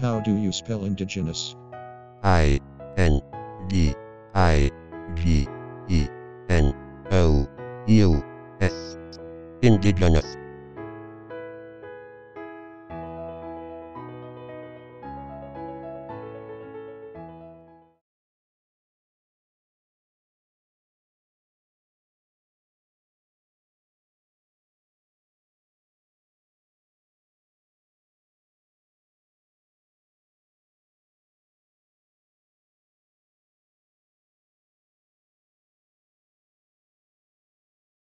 How do you spell indigenous? I N D I G E N O U S. Indigenous.